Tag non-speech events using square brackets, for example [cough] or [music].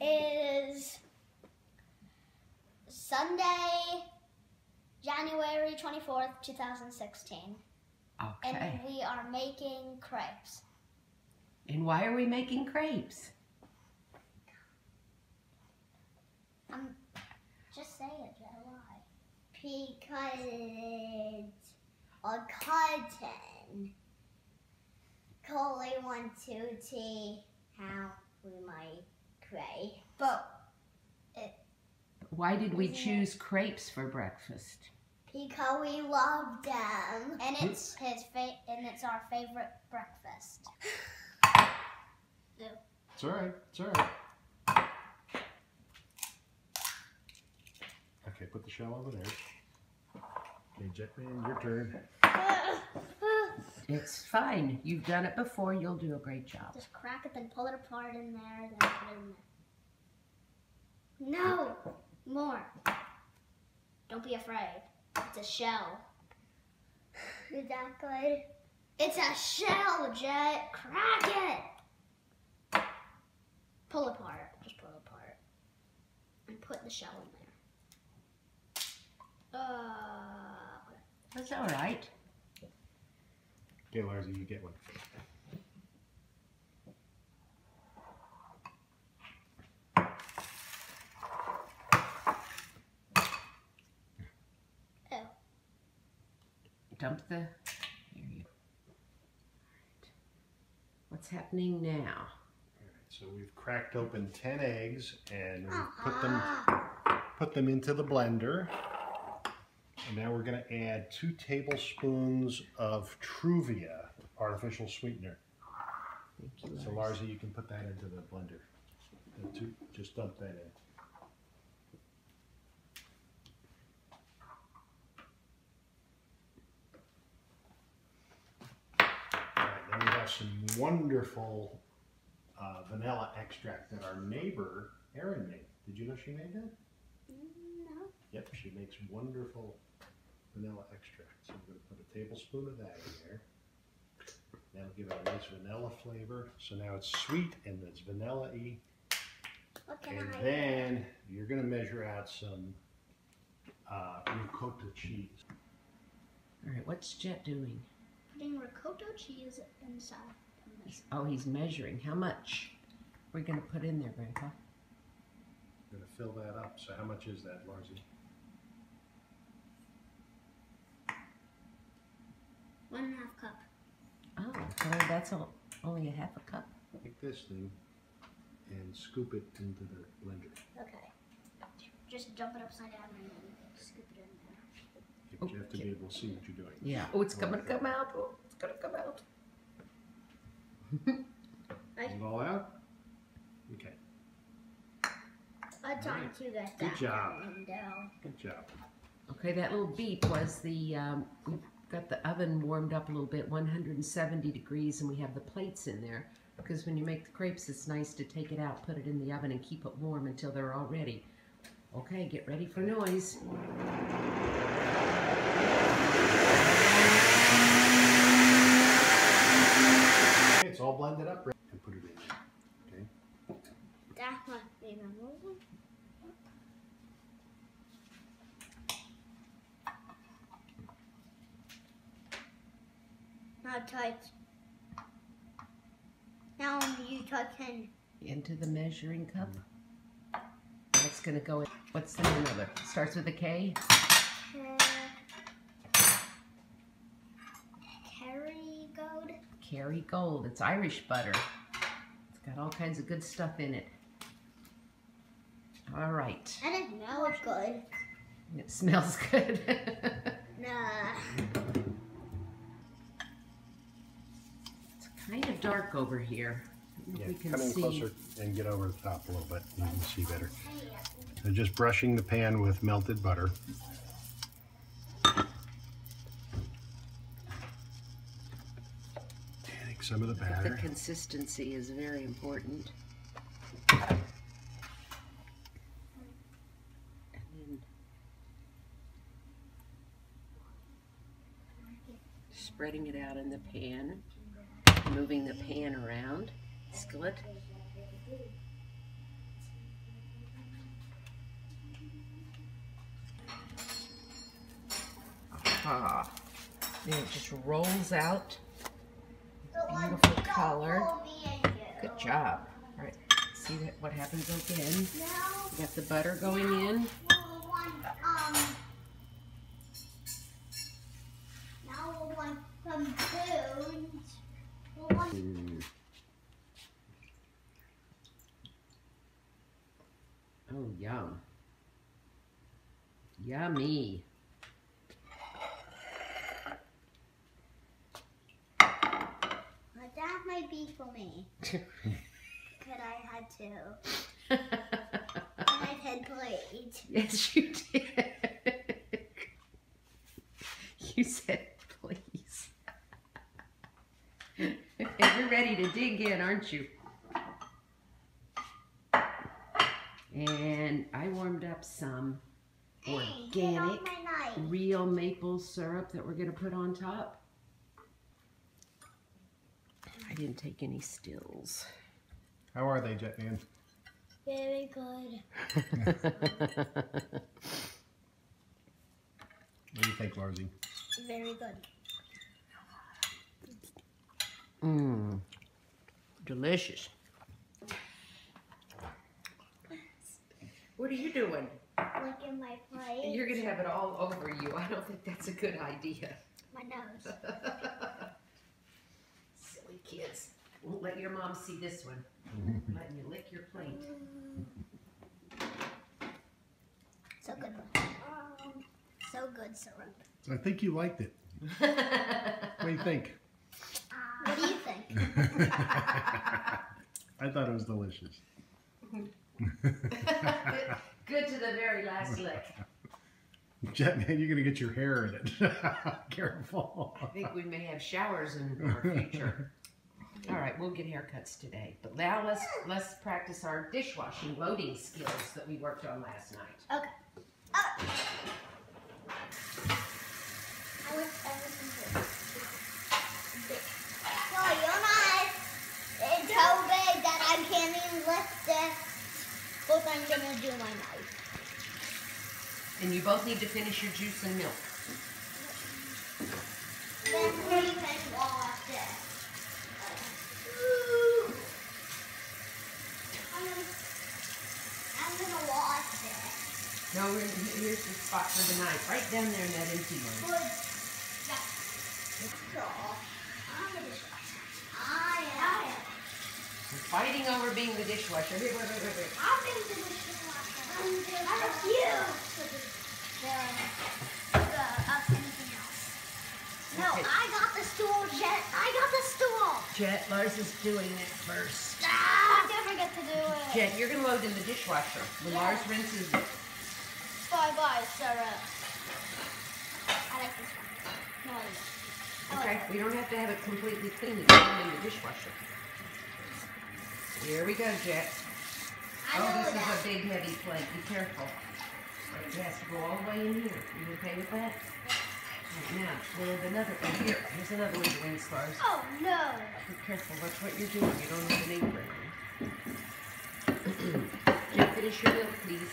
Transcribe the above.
is Sunday, January 24th, 2016. Okay. And we are making crepes. And why are we making crepes? Um, just say it, why? Because a on cotton. Coley wants to see how we might create. But Why did we Isn't it- choose crepes for breakfast? because we love them, and it's his fa- and it's our favorite breakfast. It's all right. It's all right. Okay, put the shell over there. Okay, Jetman, your turn. [laughs] It's fine. You've done it before. You'll do a great job. Just crack it, then pull it apart in there, then put it in there. No! More. Don't be afraid. It's a shell. Is that good? It's a shell, Jett. Crack it! Pull apart. Just pull apart. And put the shell in there. Uh. That's all right. Okay, Larsie, you get one. Oh. Dump the. Here you. What's happening now? All right, so we've cracked open 10 eggs and we've put them Ah. put them into the blender. Now we're going to add two tablespoons of Truvia artificial sweetener. Thank you. So Larz. Larsie, you can put that into the blender. The two, just dump that in. All right, then we have some wonderful uh, vanilla extract that our neighbor Erin made. Did you know she made that? No. Yep, she makes wonderful vanilla extract. So I'm going to put a tablespoon of that in there. That'll give it a nice vanilla flavor. So now it's sweet and it's vanilla-y. And I then you're going to measure out some uh, ricotta cheese. All right. What's Jett doing? Putting ricotta cheese inside. Oh, he's measuring. How much? We're gonna put in there, Grandpa. I'm going to fill that up. So how much is that, Larsie? One and a half cup. Oh, so that's all, only a half a cup. Take this thing and scoop it into the blender. Okay. Just dump it upside down and then scoop it in there. But you have to be able to see what you're doing. Yeah. Oh, it's gonna come out. Oh, it's gonna come out. [laughs] Is it all out? Okay, I'm trying to get Good that job. window. good job. Okay, that little beep was the, um, we got the oven warmed up a little bit, 170 degrees, and we have the plates in there. Because when you make the crepes, it's nice to take it out, put it in the oven, and keep it warm until they're all ready. Okay, get ready for noise. Okay, it's all blended up. right? And put it in there. Okay. That must be the one. Touch. Now you touching. Into the measuring cup. That's gonna go in. What's the name of it? Starts with a K? Kerrygold. Kerrygold. It's Irish butter. It's got all kinds of good stuff in it. All right. And it smells good. It smells good. Nah. Dark over here. I don't know Yeah, we can come in see. closer and get over the top a little bit. You can see better. So just brushing the pan with melted butter. Take some of the batter. The consistency is very important. And then spreading it out in the pan, moving the pan around, skillet. aha. And it just rolls out. Beautiful color. pull me in you. Good job. All right, see that what happens again. You got the butter going in. we'll want, um, now we'll want some food. We'll Mm. Oh, yum. Yummy. But that might be for me. [laughs] But I had to. [laughs] And I had plate. yes, you did. [laughs] you said please. and you're ready to dig in, aren't you? And I warmed up some Hey, get off organic my knife. real maple syrup that we're going to put on top. I didn't take any stills. How are they, Jetman? Very good. [laughs] What do you think, Larsy? Very good. Mmm. Delicious. What are you doing? Look in my plate. You're going to have it all over you. I don't think that's a good idea. My nose. [laughs] Silly kids. Won't let your mom see this one. [laughs] Letting you lick your plate. So good. Um, so good syrup. I think you liked it. [laughs] What do you think? What do you think? [laughs] I thought it was delicious. [laughs] Good to the very last lick. Jetman, you're gonna get your hair in it. [laughs] Careful. I think we may have showers in our future. All right, we'll get haircuts today. But now let's let's practice our dishwashing loading skills that we worked on last night. Okay. Uh, I was, I was So you're not. It's so big that I can't even lift it. But I'm gonna do my knife. And you both need to finish your juice and milk. Then we can wash it. I'm gonna, I'm gonna wash it. No, here's the spot for the knife. Right down there in that empty one. Good. Yeah. So, I'm a dishwasher. I am. We're fighting over being the dishwasher. Here, wait, wait, wait, wait. I'm in the dishwasher. I'm doing I refuse to do the, the, uh, anything else. No, Okay. I got the stool, Jett. I got the stool. Jett, Larz is doing it first. Ah, I never get to do it. Jett, you're gonna load in the dishwasher. When Yeah. Larz rinses it. Bye bye, Sarah. I like this one. No, I don't. Okay, we don't have to have it completely clean to in the dishwasher. Here we go, Jett. I Oh, this that. is a big heavy plate. Be careful. It has to go all the way in here. You okay with that? Right, now, with another one. Here, here's another one rinse, Larz. Oh no. Be careful. Watch what you're doing. You don't have an apron on. [clears throat] you finish your milk, please.